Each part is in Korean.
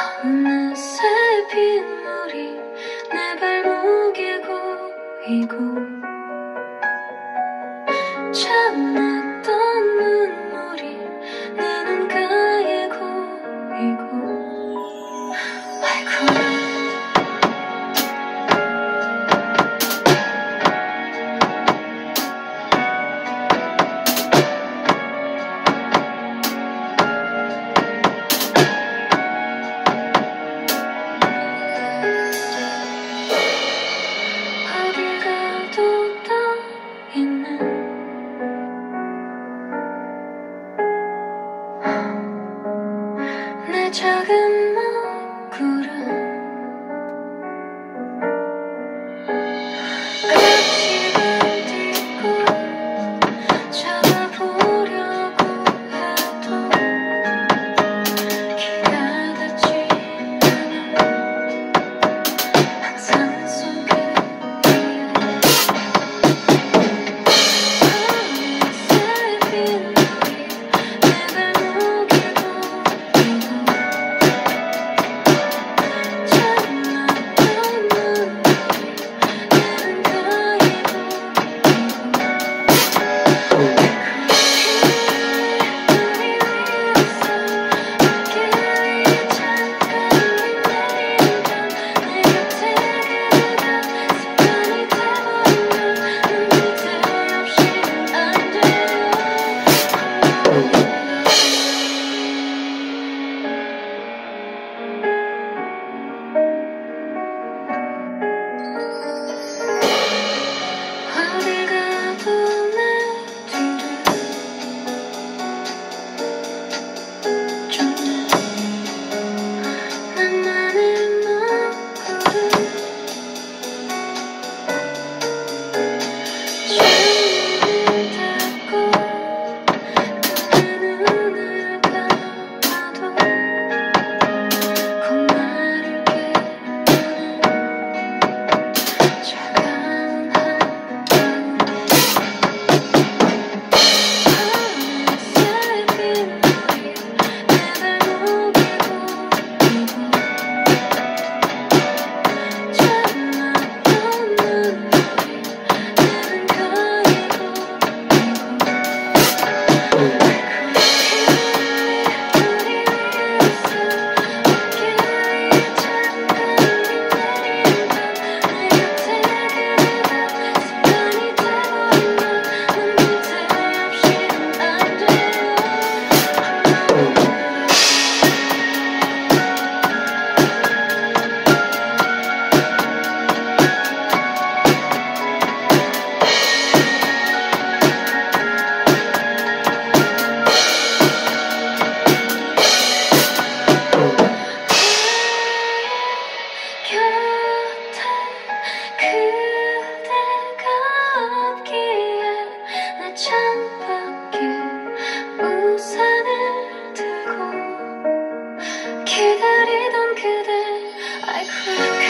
밤낮의 빗물이 내 발목에 고이고 참나 작은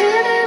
그대